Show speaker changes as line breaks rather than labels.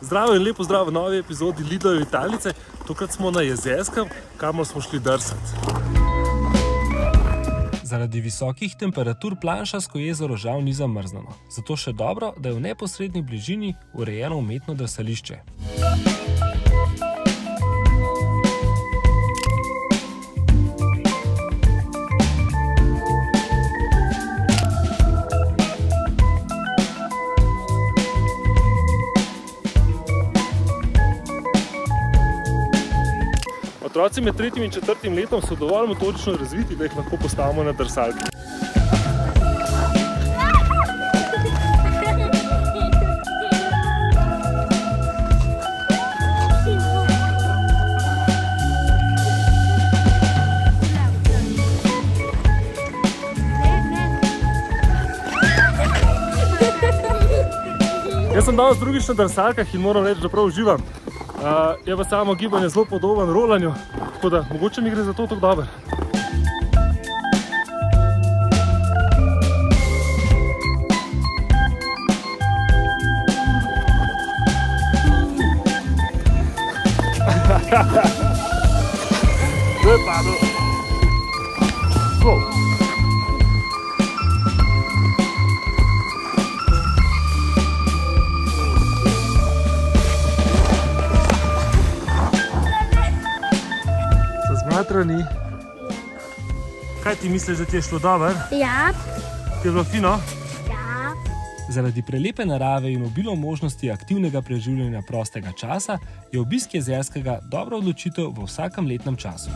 Zdravo in lepo zdrav v novi epizodi Lidlove Vitalice. Tokrat smo na jezerskem, kamor smo šli drsati. Zaradi visokih temperatur Planšarsko jezero žal ni zamrznjeno, zato še dobro, da je v neposrednji bližini urejeno umetno drsališče. Otroci med tretjim in četrtim letom so dovolj motorično razviti, da jih lahko postavimo na drsalke. Jaz sem danes drugič na drsalkah in moram reči, da prav uživam. Uh, je pa samo gibanje zelo podoben rolanju, tako da mogoče mi gre za to tako dobro. To je So zmatrani. Kaj ti misliš, da ti je šlo dobro?
Ja,
Ti je bilo fino?
ja.
Zaradi prelepe narave in obilo možnosti aktivnega preživljanja prostega časa je obisk jezerskega dobra odločitev v vsakem letnem času.